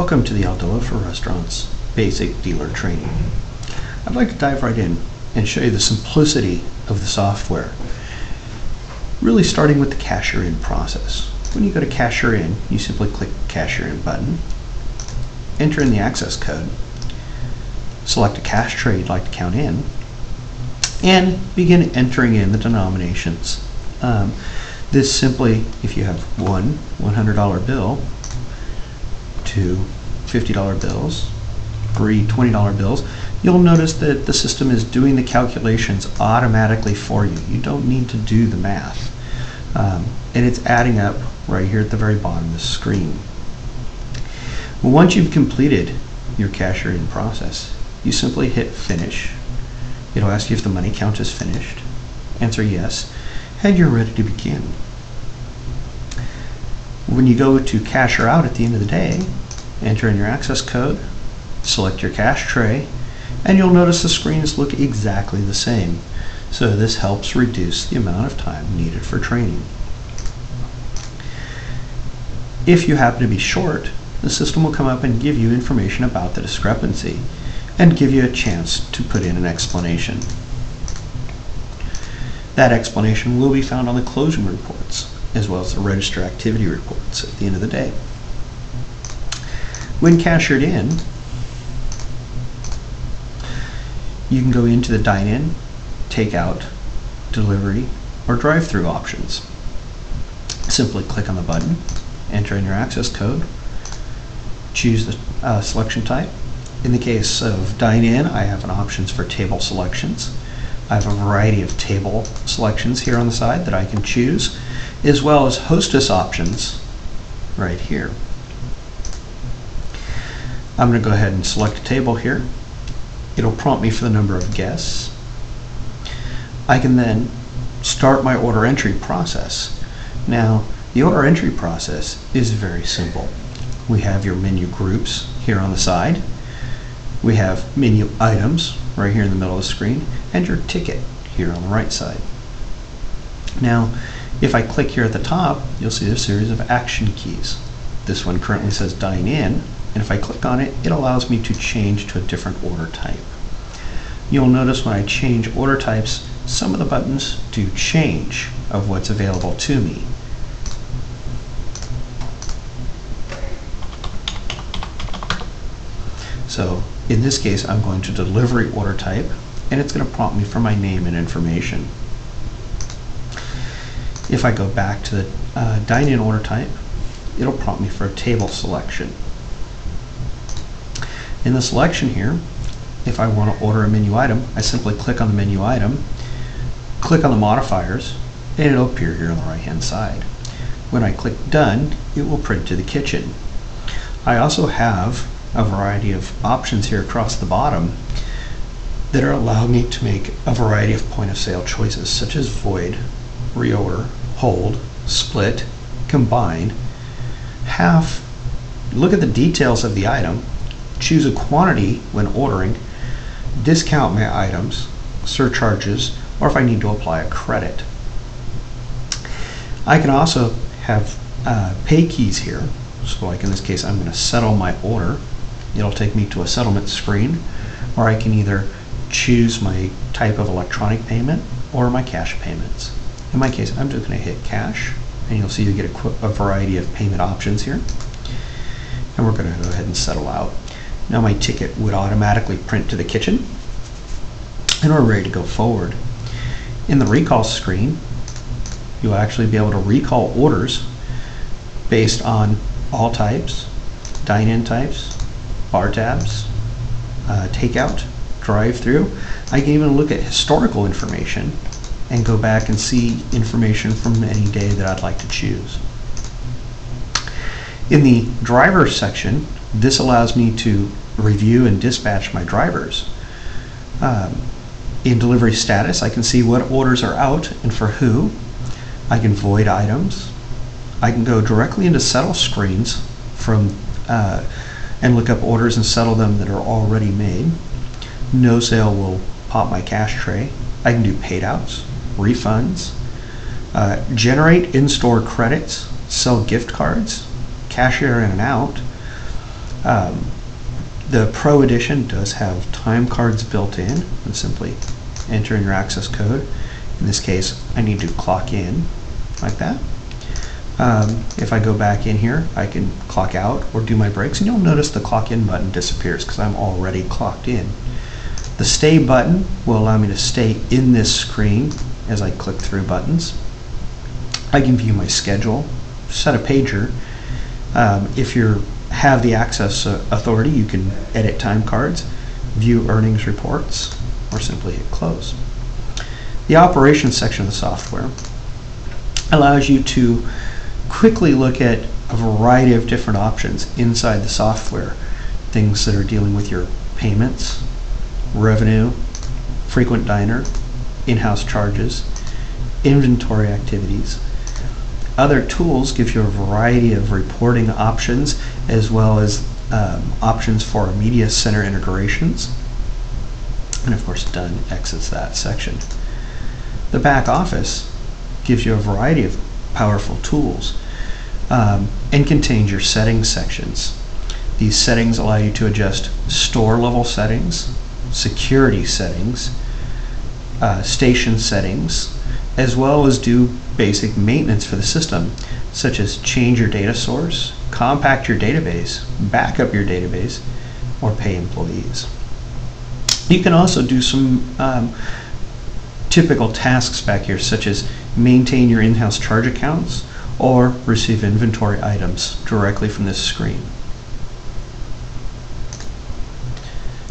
Welcome to the Aldelo for Restaurants Basic Dealer Training. I'd like to dive right in and show you the simplicity of the software. Really starting with the cashier in process. When you go to cashier in, you simply click cashier in button, enter in the access code, select a cash tray you'd like to count in, and begin entering in the denominations. Um, this simply, if you have one $100 bill, two $50 bills, three $20 bills, you'll notice that the system is doing the calculations automatically for you. You don't need to do the math. Um, and it's adding up right here at the very bottom of the screen. Once you've completed your cashier in process, you simply hit finish. It'll ask you if the money count is finished. Answer yes, and you're ready to begin. When you go to cash or out at the end of the day, enter in your access code, select your cash tray, and you'll notice the screens look exactly the same. So this helps reduce the amount of time needed for training. If you happen to be short, the system will come up and give you information about the discrepancy and give you a chance to put in an explanation. That explanation will be found on the closing reports as well as the register activity reports at the end of the day. When cashiered in, you can go into the dine-in, take-out, delivery, or drive-through options. Simply click on the button, enter in your access code, choose the uh, selection type. In the case of dine-in, I have an options for table selections. I have a variety of table selections here on the side that I can choose as well as hostess options right here. I'm going to go ahead and select a table here. It'll prompt me for the number of guests. I can then start my order entry process. Now, the order entry process is very simple. We have your menu groups here on the side. We have menu items right here in the middle of the screen and your ticket here on the right side. Now, if I click here at the top, you'll see a series of action keys. This one currently says dine in, and if I click on it, it allows me to change to a different order type. You'll notice when I change order types, some of the buttons do change of what's available to me. So in this case, I'm going to delivery order type, and it's going to prompt me for my name and information. If I go back to the uh, dine-in order type, it'll prompt me for a table selection. In the selection here, if I want to order a menu item, I simply click on the menu item, click on the modifiers, and it'll appear here on the right hand side. When I click done, it will print to the kitchen. I also have a variety of options here across the bottom that are allowing me to make a variety of point of sale choices such as void, reorder, hold, split, combine, half, look at the details of the item, choose a quantity when ordering, discount my items, surcharges, or if I need to apply a credit. I can also have uh, pay keys here. So like in this case, I'm going to settle my order. It'll take me to a settlement screen, or I can either choose my type of electronic payment or my cash payments. In my case, I'm just going to hit cash, and you'll see you get a, a variety of payment options here. And we're going to go ahead and settle out. Now my ticket would automatically print to the kitchen, and we're ready to go forward. In the recall screen, you'll actually be able to recall orders based on all types, dine-in types, bar tabs, uh, takeout, drive-through. I can even look at historical information and go back and see information from any day that I'd like to choose. In the driver section, this allows me to review and dispatch my drivers. Um, in delivery status, I can see what orders are out and for who. I can void items. I can go directly into settle screens from uh, and look up orders and settle them that are already made. No sale will pop my cash tray. I can do paid outs refunds, uh, generate in-store credits, sell gift cards, cashier in and out, Um, the Pro Edition does have time cards built in, and simply enter in your access code. In this case, I need to clock in like that. Um, if I go back in here, I can clock out or do my breaks, and you'll notice the clock in button disappears because I'm already clocked in. The stay button will allow me to stay in this screen as I click through buttons. I can view my schedule, set a pager. Um, if you have the access authority, you can edit time cards, view earnings reports, or simply hit close. The operations section of the software allows you to quickly look at a variety of different options inside the software. Things that are dealing with your payments, revenue, frequent diner, in-house charges, inventory activities. Other tools give you a variety of reporting options as well as um, options for media center integrations. And of course, done exits that section. The back office gives you a variety of powerful tools um, and contains your settings sections. These settings allow you to adjust store level settings, security settings, uh, station settings, as well as do basic maintenance for the system, such as change your data source, compact your database, backup your database, or pay employees. You can also do some um, typical tasks back here, such as maintain your in-house charge accounts, or receive inventory items directly from this screen.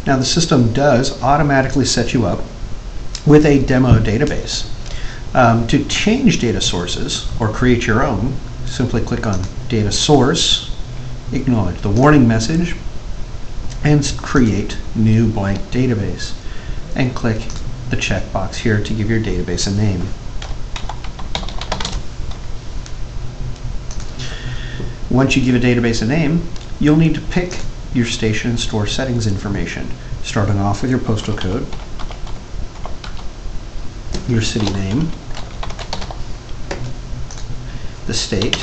Now the system does automatically set you up with a demo database. Um, to change data sources or create your own, simply click on Data Source, acknowledge the warning message, and create New Blank Database. And click the checkbox here to give your database a name. Once you give a database a name, you'll need to pick your station and store settings information, starting off with your postal code, your city name, the state,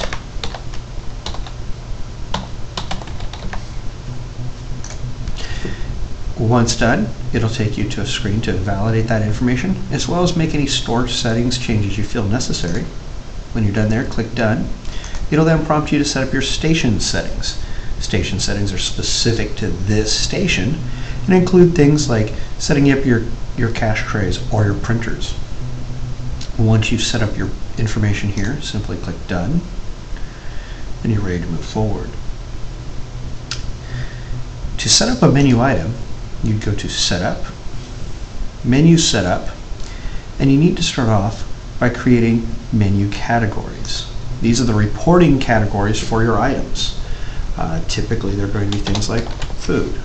Once done, it'll take you to a screen to validate that information, as well as make any store settings changes you feel necessary. When you're done there, click Done, It'll then prompt you to set up your station settings. Station settings are specific to this station and include things like setting up your, your cash trays or your printers. Once you've set up your information here, simply click Done, and you're ready to move forward. To set up a menu item, you'd go to Setup, Menu Setup, and you need to start off by creating menu categories. These are the reporting categories for your items. Uh, typically, they're going to be things like food,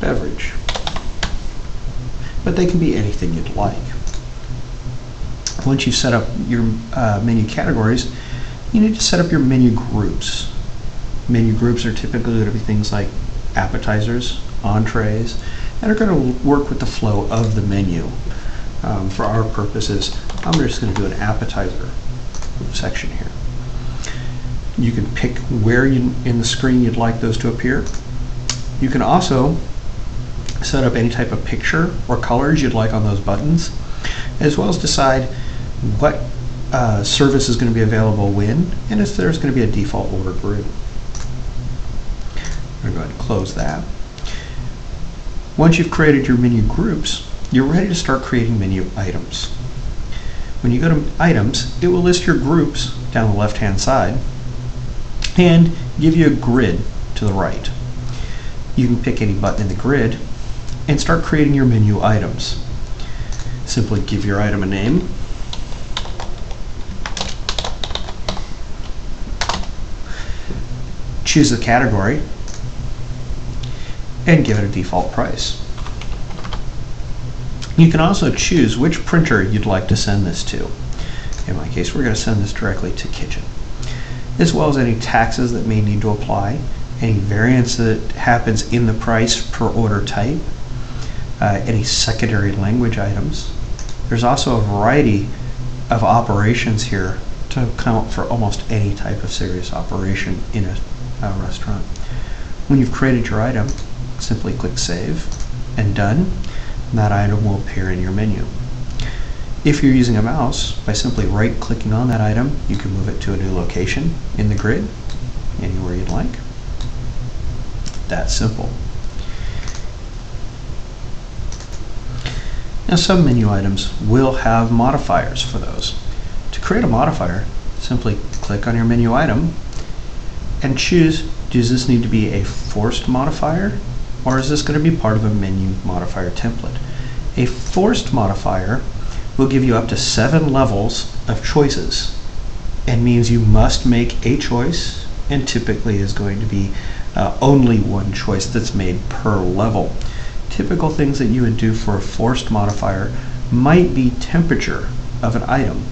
beverage, but they can be anything you'd like. Once you set up your uh, menu categories, you need to set up your menu groups. Menu groups are typically going to be things like appetizers, entrees, and are going to work with the flow of the menu. Um, for our purposes, I'm just going to do an appetizer section here. You can pick where you, in the screen you'd like those to appear. You can also set up any type of picture or colors you'd like on those buttons, as well as decide what uh, service is going to be available when, and if there's going to be a default order group. I'm going to go ahead and close that. Once you've created your menu groups, you're ready to start creating menu items. When you go to items, it will list your groups down the left hand side and give you a grid to the right. You can pick any button in the grid and start creating your menu items. Simply give your item a name. Choose the category and give it a default price. You can also choose which printer you'd like to send this to. In my case, we're going to send this directly to Kitchen, as well as any taxes that may need to apply, any variance that happens in the price per order type, uh, any secondary language items. There's also a variety of operations here to account for almost any type of serious operation in a uh, restaurant. When you've created your item, simply click Save and Done, and that item will appear in your menu. If you're using a mouse, by simply right-clicking on that item, you can move it to a new location in the grid, anywhere you'd like. That simple. Now some menu items will have modifiers for those. To create a modifier, simply click on your menu item and choose, does this need to be a forced modifier or is this going to be part of a menu modifier template? A forced modifier will give you up to seven levels of choices and means you must make a choice and typically is going to be uh, only one choice that's made per level. Typical things that you would do for a forced modifier might be temperature of an item.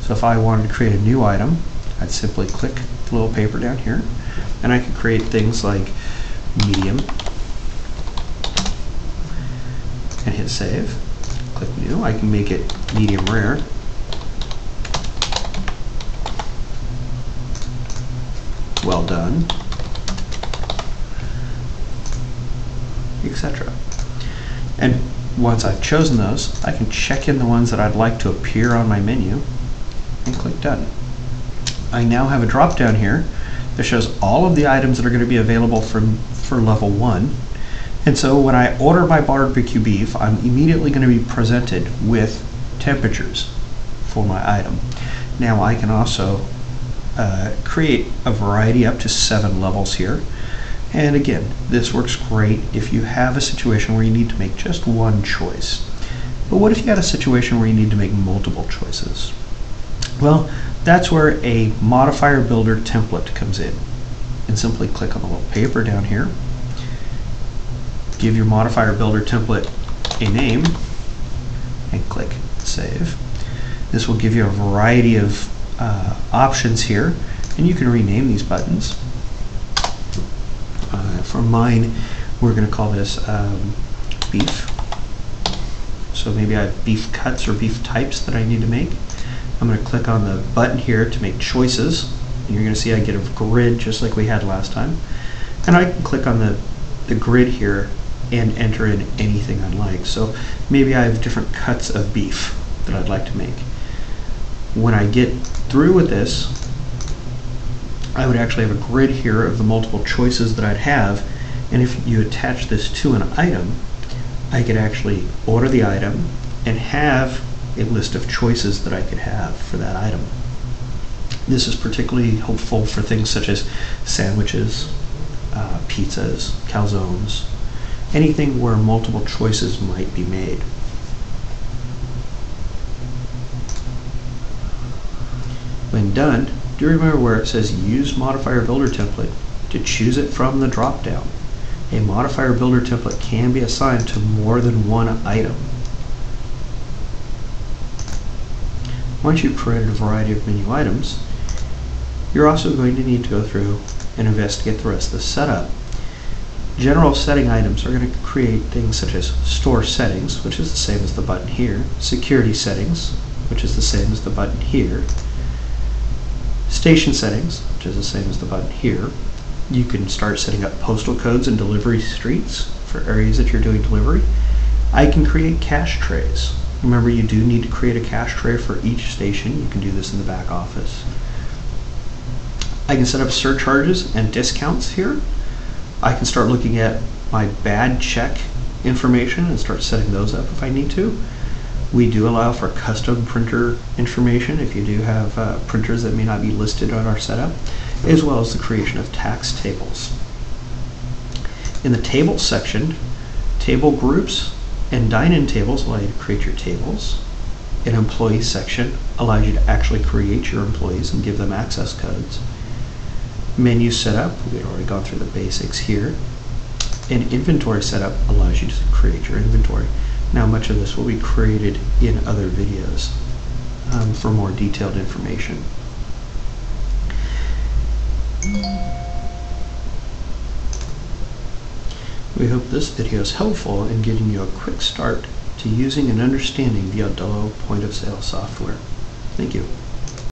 So if I wanted to create a new item, I'd simply click little paper down here and I could create things like medium and hit save. Click new. I can make it medium rare. Well done. Etc. And once I've chosen those, I can check in the ones that I'd like to appear on my menu and click done. I now have a drop down here that shows all of the items that are going to be available for, for level 1 and so when I order my barbecue beef, I'm immediately going to be presented with temperatures for my item. Now I can also uh, create a variety up to seven levels here. And again, this works great if you have a situation where you need to make just one choice. But what if you had a situation where you need to make multiple choices? Well, that's where a modifier builder template comes in. And simply click on the little paper down here give your modifier builder template a name and click save. This will give you a variety of uh, options here and you can rename these buttons. Uh, for mine we're going to call this um, beef. So maybe I have beef cuts or beef types that I need to make. I'm going to click on the button here to make choices. And you're going to see I get a grid just like we had last time. And I can click on the, the grid here and enter in anything I'd like. So maybe I have different cuts of beef that I'd like to make. When I get through with this, I would actually have a grid here of the multiple choices that I'd have. And if you attach this to an item, I could actually order the item and have a list of choices that I could have for that item. This is particularly helpful for things such as sandwiches, uh, pizzas, calzones, anything where multiple choices might be made. When done, do remember where it says use modifier builder template to choose it from the drop-down. A modifier builder template can be assigned to more than one item. Once you've created a variety of menu items, you're also going to need to go through and investigate the rest of the setup General setting items are going to create things such as store settings, which is the same as the button here, security settings, which is the same as the button here, station settings, which is the same as the button here. You can start setting up postal codes and delivery streets for areas that you're doing delivery. I can create cash trays. Remember, you do need to create a cash tray for each station. You can do this in the back office. I can set up surcharges and discounts here. I can start looking at my bad check information and start setting those up if I need to. We do allow for custom printer information if you do have uh, printers that may not be listed on our setup, as well as the creation of tax tables. In the table section, table groups and dine-in tables allow you to create your tables. An employee section allows you to actually create your employees and give them access codes menu setup, we've already gone through the basics here. And inventory setup allows you to create your inventory. Now much of this will be created in other videos um, for more detailed information. We hope this video is helpful in getting you a quick start to using and understanding the Aldelo point of sale software. Thank you.